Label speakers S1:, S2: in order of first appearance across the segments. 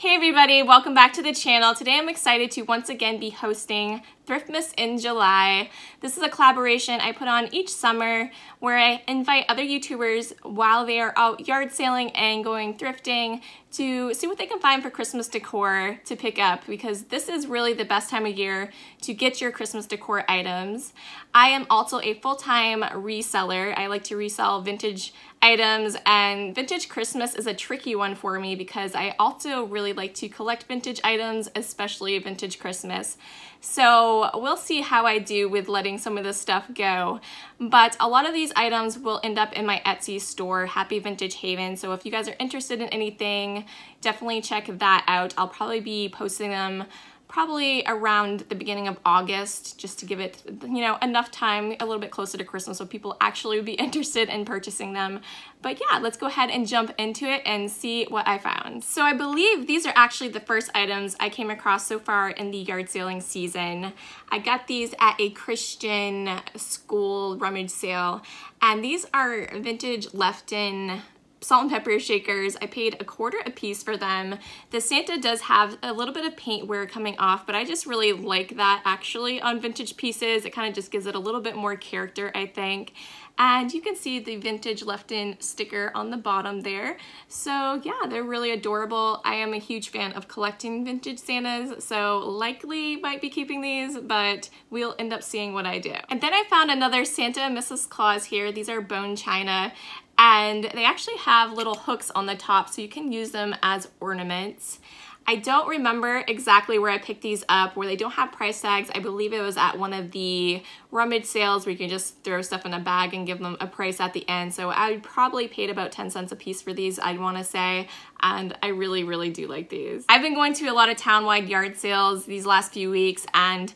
S1: Hey everybody, welcome back to the channel. Today I'm excited to once again be hosting Thriftmas in July. This is a collaboration I put on each summer where I invite other YouTubers while they are out yard sailing and going thrifting to see what they can find for Christmas decor to pick up because this is really the best time of year to get your Christmas decor items. I am also a full-time reseller. I like to resell vintage items and vintage Christmas is a tricky one for me because I also really like to collect vintage items, especially vintage Christmas. So we'll see how I do with letting some of this stuff go. But a lot of these items will end up in my Etsy store, Happy Vintage Haven. So if you guys are interested in anything, definitely check that out. I'll probably be posting them probably around the beginning of August just to give it, you know, enough time a little bit closer to Christmas so people actually would be interested in purchasing them. But yeah, let's go ahead and jump into it and see what I found. So I believe these are actually the first items I came across so far in the yard sailing season. I got these at a Christian school rummage sale and these are vintage Lefton salt and pepper shakers. I paid a quarter a piece for them. The Santa does have a little bit of paint wear coming off, but I just really like that actually on vintage pieces. It kind of just gives it a little bit more character, I think. And you can see the vintage Lefton sticker on the bottom there. So yeah, they're really adorable. I am a huge fan of collecting vintage Santas, so likely might be keeping these, but we'll end up seeing what I do. And then I found another Santa and Mrs. Claus here. These are bone china and they actually have little hooks on the top so you can use them as ornaments. I don't remember exactly where I picked these up, where they don't have price tags. I believe it was at one of the rummage sales where you can just throw stuff in a bag and give them a price at the end. So I probably paid about 10 cents a piece for these, I'd want to say, and I really, really do like these. I've been going to a lot of town-wide yard sales these last few weeks, and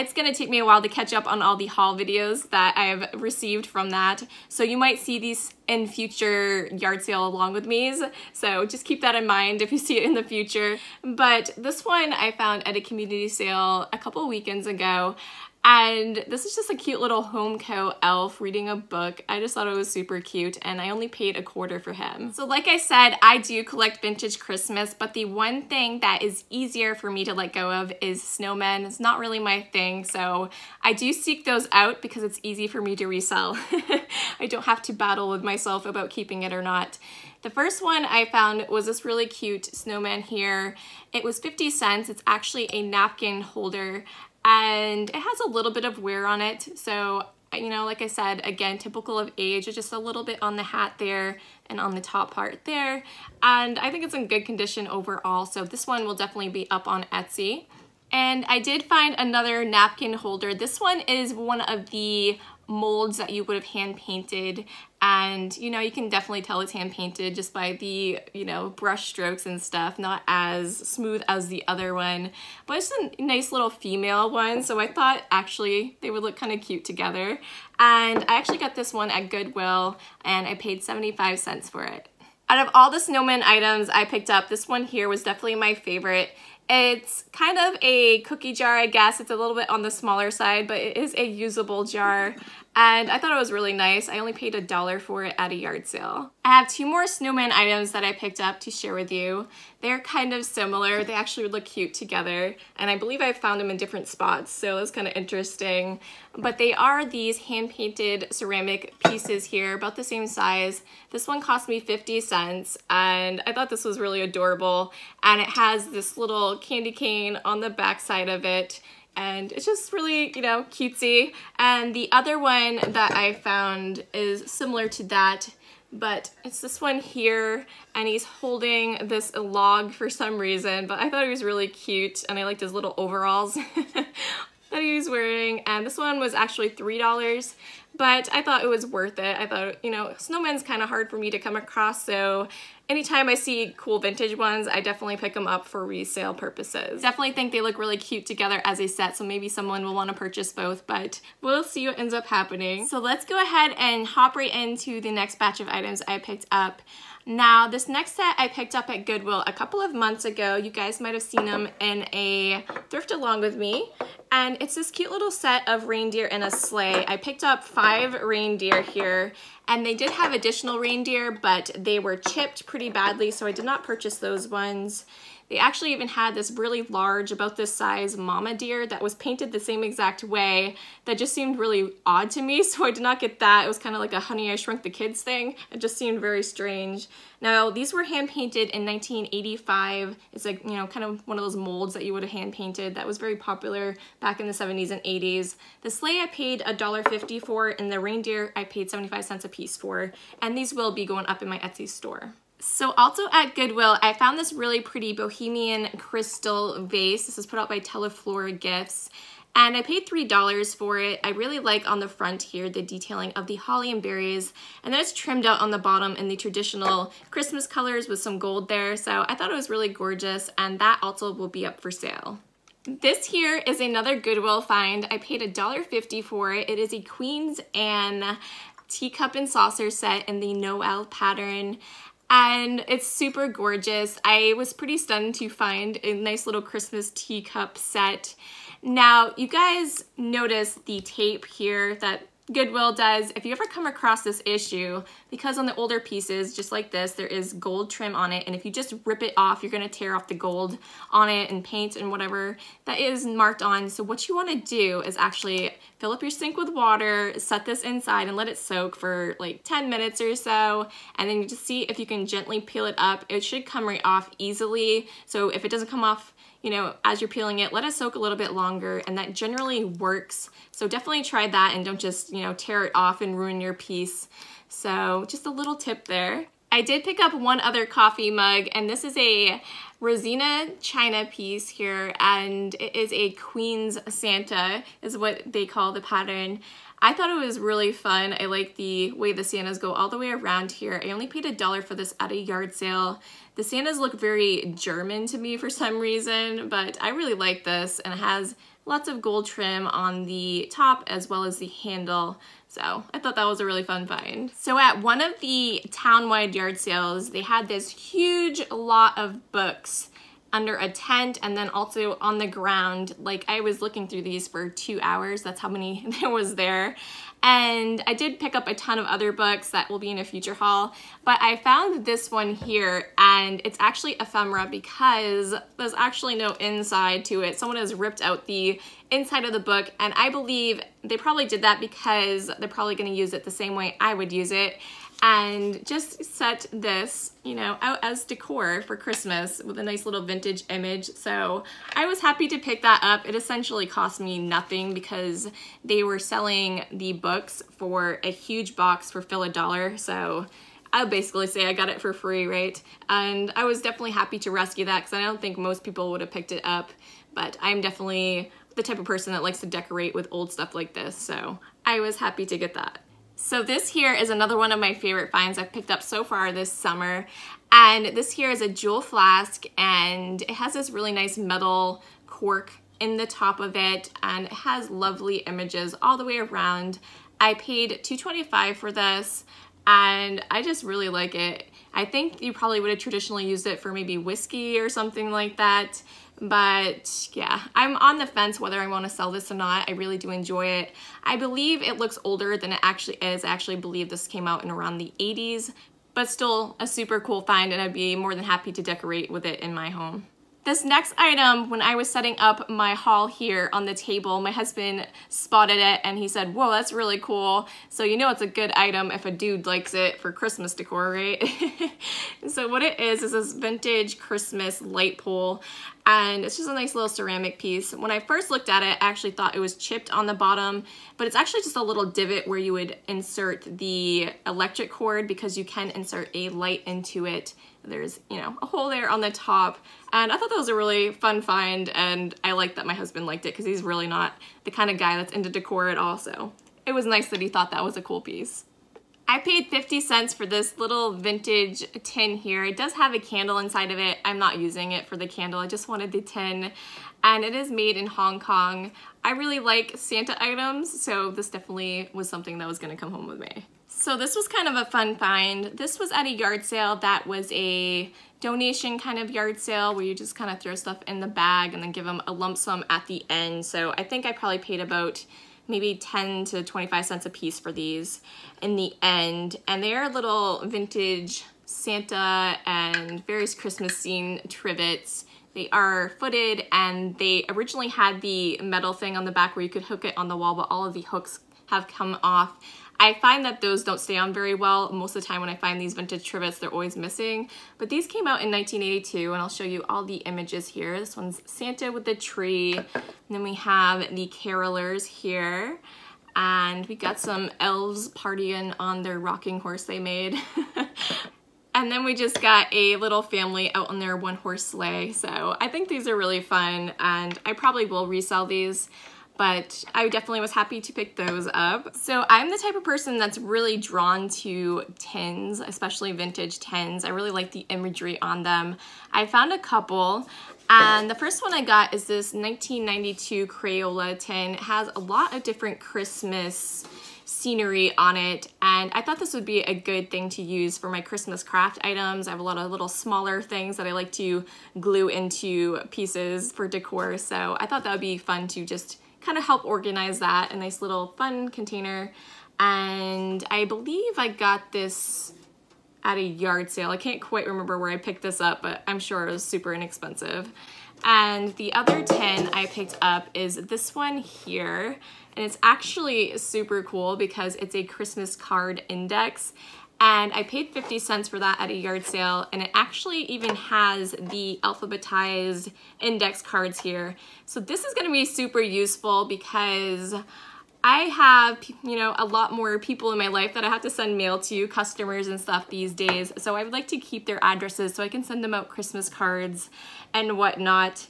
S1: it's to take me a while to catch up on all the haul videos that I have received from that. So you might see these in future yard sale along with me's. So just keep that in mind if you see it in the future. But this one I found at a community sale a couple weekends ago and this is just a cute little Homco elf reading a book. I just thought it was super cute and I only paid a quarter for him. So like I said, I do collect vintage Christmas, but the one thing that is easier for me to let go of is snowmen. It's not really my thing, so I do seek those out because it's easy for me to resell. I don't have to battle with myself about keeping it or not. The first one I found was this really cute snowman here. It was 50 cents. It's actually a napkin holder and it has a little bit of wear on it. So, you know, like I said, again, typical of age, just a little bit on the hat there and on the top part there. And I think it's in good condition overall. So this one will definitely be up on Etsy. And I did find another napkin holder. This one is one of the molds that you would have hand painted. And you know you can definitely tell it's hand painted just by the you know brush strokes and stuff not as smooth as the other one. But it's a nice little female one so I thought actually they would look kind of cute together. And I actually got this one at Goodwill and I paid 75 cents for it. Out of all the snowman items I picked up this one here was definitely my favorite it's kind of a cookie jar, I guess. It's a little bit on the smaller side, but it is a usable jar. And I thought it was really nice. I only paid a dollar for it at a yard sale. I have two more snowman items that I picked up to share with you. They're kind of similar. They actually look cute together. And I believe I found them in different spots, so it's kind of interesting. But they are these hand-painted ceramic pieces here, about the same size. This one cost me 50 cents, and I thought this was really adorable. And it has this little candy cane on the back side of it and it's just really, you know, cutesy. And the other one that I found is similar to that, but it's this one here, and he's holding this log for some reason, but I thought he was really cute, and I liked his little overalls that he was wearing, and this one was actually $3, but I thought it was worth it. I thought, you know, snowman's kind of hard for me to come across, so anytime I see cool vintage ones, I definitely pick them up for resale purposes. Definitely think they look really cute together as a set, so maybe someone will want to purchase both, but we'll see what ends up happening. So let's go ahead and hop right into the next batch of items I picked up. Now, this next set I picked up at Goodwill a couple of months ago. You guys might have seen them in a thrift along with me. And it's this cute little set of reindeer in a sleigh. I picked up five reindeer here, and they did have additional reindeer, but they were chipped pretty badly, so I did not purchase those ones. They actually even had this really large, about this size mama deer that was painted the same exact way that just seemed really odd to me. So I did not get that. It was kind of like a Honey, I Shrunk the Kids thing. It just seemed very strange. Now, these were hand painted in 1985. It's like, you know, kind of one of those molds that you would have hand painted that was very popular back in the 70s and 80s. The sleigh I paid $1.50 for, and the reindeer I paid 75 cents a piece for. And these will be going up in my Etsy store. So also at Goodwill, I found this really pretty bohemian crystal vase. This is put out by Teleflora Gifts. And I paid $3 for it. I really like on the front here the detailing of the holly and berries. And then it's trimmed out on the bottom in the traditional Christmas colors with some gold there. So I thought it was really gorgeous and that also will be up for sale. This here is another Goodwill find. I paid $1.50 for it. It is a Queen's Anne teacup and saucer set in the Noel pattern and it's super gorgeous. I was pretty stunned to find a nice little Christmas teacup set. Now, you guys notice the tape here that Goodwill does, if you ever come across this issue, because on the older pieces, just like this, there is gold trim on it, and if you just rip it off, you're gonna tear off the gold on it and paint and whatever that is marked on. So what you wanna do is actually fill up your sink with water, set this inside and let it soak for like 10 minutes or so, and then you just see if you can gently peel it up. It should come right off easily. So if it doesn't come off you know, as you're peeling it, let it soak a little bit longer and that generally works. So definitely try that and don't just, you know, tear it off and ruin your piece. So just a little tip there. I did pick up one other coffee mug and this is a Rosina China piece here and it is a Queen's Santa is what they call the pattern. I thought it was really fun. I like the way the Santas go all the way around here. I only paid a dollar for this at a yard sale. The Santas look very German to me for some reason, but I really like this and it has lots of gold trim on the top as well as the handle. So I thought that was a really fun find. So at one of the town-wide yard sales, they had this huge lot of books under a tent and then also on the ground. Like I was looking through these for two hours. That's how many there was there. And I did pick up a ton of other books that will be in a future haul, but I found this one here and it's actually ephemera because there's actually no inside to it. Someone has ripped out the inside of the book and I believe they probably did that because they're probably gonna use it the same way I would use it and just set this, you know, out as decor for Christmas with a nice little vintage image. So I was happy to pick that up. It essentially cost me nothing because they were selling the books for a huge box for fill a dollar. So I'll basically say I got it for free, right? And I was definitely happy to rescue that because I don't think most people would have picked it up, but I'm definitely the type of person that likes to decorate with old stuff like this. So I was happy to get that. So this here is another one of my favorite finds I've picked up so far this summer. And this here is a jewel flask and it has this really nice metal cork in the top of it and it has lovely images all the way around. I paid $2.25 for this and I just really like it. I think you probably would have traditionally used it for maybe whiskey or something like that. But yeah, I'm on the fence whether I want to sell this or not. I really do enjoy it. I believe it looks older than it actually is. I actually believe this came out in around the 80s, but still a super cool find and I'd be more than happy to decorate with it in my home. This next item, when I was setting up my haul here on the table, my husband spotted it and he said, whoa, that's really cool. So you know it's a good item if a dude likes it for Christmas decor, right? so what it is, is this vintage Christmas light pole and it's just a nice little ceramic piece. When I first looked at it, I actually thought it was chipped on the bottom, but it's actually just a little divot where you would insert the electric cord because you can insert a light into it there's, you know, a hole there on the top. And I thought that was a really fun find and I like that my husband liked it because he's really not the kind of guy that's into decor at all. So it was nice that he thought that was a cool piece. I paid 50 cents for this little vintage tin here. It does have a candle inside of it. I'm not using it for the candle. I just wanted the tin and it is made in Hong Kong. I really like Santa items, so this definitely was something that was gonna come home with me. So this was kind of a fun find. This was at a yard sale that was a donation kind of yard sale where you just kind of throw stuff in the bag and then give them a lump sum at the end. So I think I probably paid about maybe 10 to 25 cents a piece for these in the end. And they are little vintage Santa and various Christmas scene trivets They are footed and they originally had the metal thing on the back where you could hook it on the wall, but all of the hooks have come off. I find that those don't stay on very well. Most of the time when I find these vintage trivets, they're always missing. But these came out in 1982 and I'll show you all the images here. This one's Santa with the tree. And then we have the carolers here. And we got some elves partying on their rocking horse they made. And then we just got a little family out on their one horse sleigh. So I think these are really fun and I probably will resell these but I definitely was happy to pick those up. So I'm the type of person that's really drawn to tins, especially vintage tins. I really like the imagery on them. I found a couple and the first one I got is this 1992 Crayola tin. It has a lot of different Christmas scenery on it and I thought this would be a good thing to use for my Christmas craft items. I have a lot of little smaller things that I like to glue into pieces for decor so I thought that would be fun to just kind of help organize that. A nice little fun container. And I believe I got this at a yard sale. I can't quite remember where I picked this up, but I'm sure it was super inexpensive. And the other tin I picked up is this one here. And it's actually super cool because it's a Christmas card index and I paid 50 cents for that at a yard sale and it actually even has the alphabetized index cards here. So this is gonna be super useful because I have, you know, a lot more people in my life that I have to send mail to, customers and stuff these days. So I would like to keep their addresses so I can send them out Christmas cards and whatnot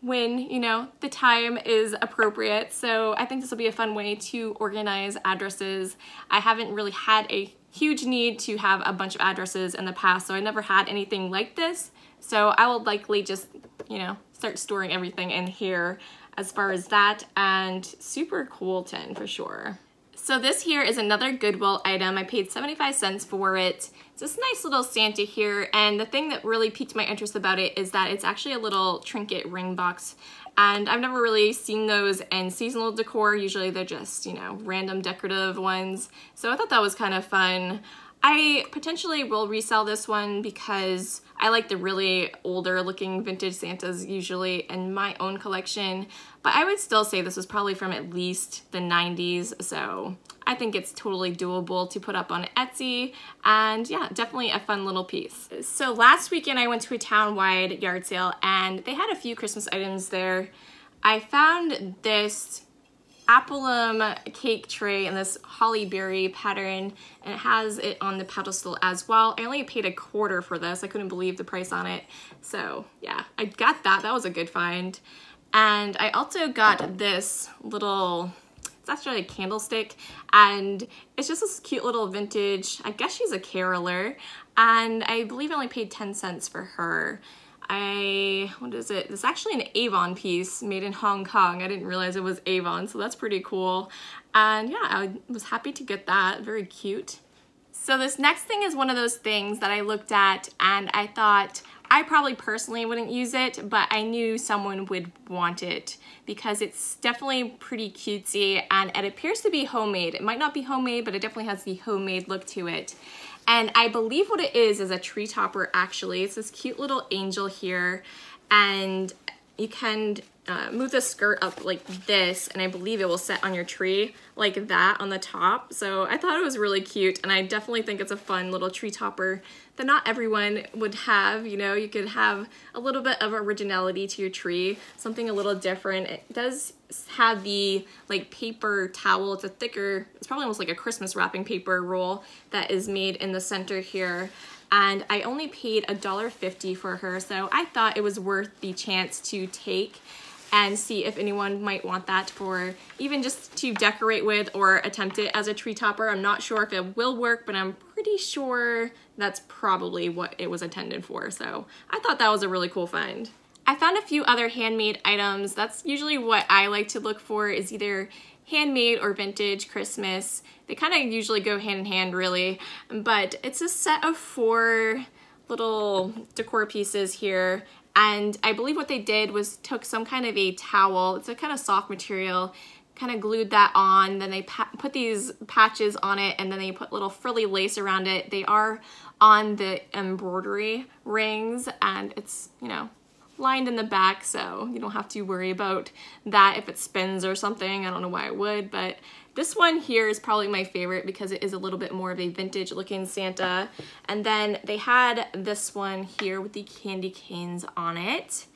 S1: when, you know, the time is appropriate. So I think this will be a fun way to organize addresses. I haven't really had a huge need to have a bunch of addresses in the past, so I never had anything like this. So I will likely just, you know, start storing everything in here as far as that and super cool tin for sure. So this here is another Goodwill item. I paid 75 cents for it. It's this nice little Santa here, and the thing that really piqued my interest about it is that it's actually a little trinket ring box, and I've never really seen those in seasonal decor. Usually they're just, you know, random decorative ones. So I thought that was kind of fun. I potentially will resell this one because I like the really older looking vintage Santas usually in my own collection, but I would still say this was probably from at least the 90s, so I think it's totally doable to put up on Etsy, and yeah, definitely a fun little piece. So last weekend I went to a town-wide yard sale, and they had a few Christmas items there. I found this Apple cake tray in this holly berry pattern and it has it on the pedestal as well. I only paid a quarter for this. I couldn't believe the price on it. So yeah, I got that. That was a good find. And I also got this little, it's actually a candlestick and it's just this cute little vintage, I guess she's a caroler. And I believe I only paid 10 cents for her. I, what is it? It's actually an Avon piece made in Hong Kong. I didn't realize it was Avon, so that's pretty cool. And yeah, I was happy to get that. Very cute. So this next thing is one of those things that I looked at and I thought I probably personally wouldn't use it, but I knew someone would want it because it's definitely pretty cutesy and it appears to be homemade. It might not be homemade, but it definitely has the homemade look to it. And I believe what it is is a tree topper actually. It's this cute little angel here and you can uh, move the skirt up like this and I believe it will set on your tree like that on the top. So I thought it was really cute and I definitely think it's a fun little tree topper that not everyone would have. You know, you could have a little bit of originality to your tree, something a little different. It does have the like paper towel. It's a thicker, it's probably almost like a Christmas wrapping paper roll that is made in the center here and I only paid a dollar fifty for her so I thought it was worth the chance to take and see if anyone might want that for even just to decorate with or attempt it as a tree topper. I'm not sure if it will work, but I'm pretty sure that's probably what it was intended for. So I thought that was a really cool find. I found a few other handmade items. That's usually what I like to look for is either handmade or vintage Christmas. They kind of usually go hand in hand really, but it's a set of four little decor pieces here and I believe what they did was took some kind of a towel, it's a kind of soft material, kind of glued that on, then they put these patches on it, and then they put little frilly lace around it. They are on the embroidery rings, and it's, you know, lined in the back so you don't have to worry about that if it spins or something. I don't know why it would, but this one here is probably my favorite because it is a little bit more of a vintage looking Santa. And then they had this one here with the candy canes on it.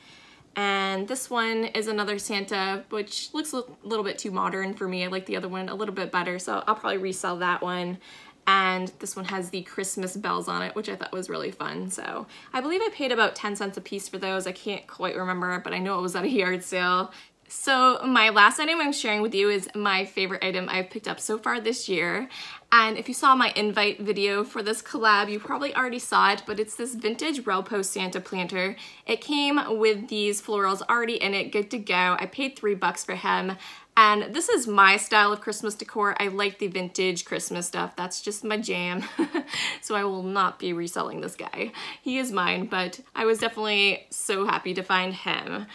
S1: And this one is another Santa, which looks a little bit too modern for me. I like the other one a little bit better, so I'll probably resell that one. And this one has the Christmas bells on it, which I thought was really fun. So I believe I paid about 10 cents a piece for those. I can't quite remember, but I know it was at a yard sale. So my last item I'm sharing with you is my favorite item I've picked up so far this year. And if you saw my invite video for this collab, you probably already saw it, but it's this vintage Relpo Santa planter. It came with these florals already in it, good to go. I paid three bucks for him. And this is my style of Christmas decor. I like the vintage Christmas stuff. That's just my jam. so I will not be reselling this guy. He is mine, but I was definitely so happy to find him.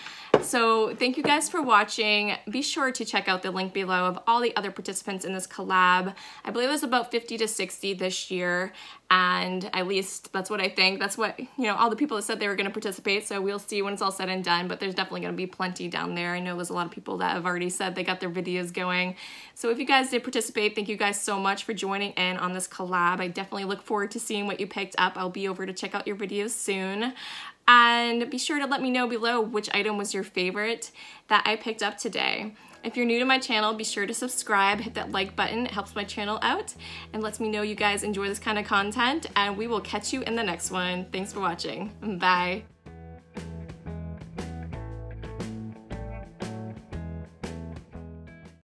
S1: So thank you guys for watching. Be sure to check out the link below of all the other participants in this collab. I believe it was about 50 to 60 this year and at least that's what I think. That's what, you know, all the people that said they were going to participate, so we'll see when it's all said and done, but there's definitely going to be plenty down there. I know there's a lot of people that have already said they got their videos going. So if you guys did participate, thank you guys so much for joining in on this collab. I definitely look forward to seeing what you picked up. I'll be over to check out your videos soon. And be sure to let me know below which item was your favorite that I picked up today. If you're new to my channel, be sure to subscribe, hit that like button, it helps my channel out and lets me know you guys enjoy this kind of content and we will catch you in the next one. Thanks for watching. Bye.